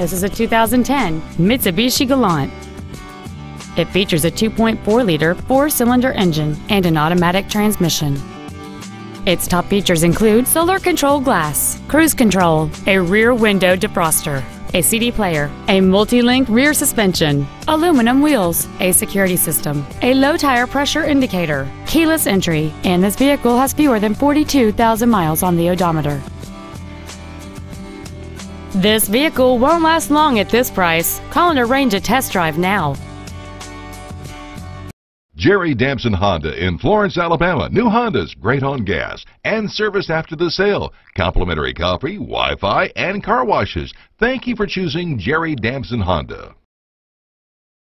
This is a 2010 Mitsubishi Galant. It features a 2.4-liter four-cylinder engine and an automatic transmission. Its top features include solar control glass, cruise control, a rear window defroster, a CD player, a multi-link rear suspension, aluminum wheels, a security system, a low tire pressure indicator, keyless entry, and this vehicle has fewer than 42,000 miles on the odometer. This vehicle won't last long at this price. Call and arrange a test drive now. Jerry Damson Honda in Florence, Alabama. New Hondas, great on gas and service after the sale. Complimentary coffee, Wi-Fi, and car washes. Thank you for choosing Jerry Damson Honda.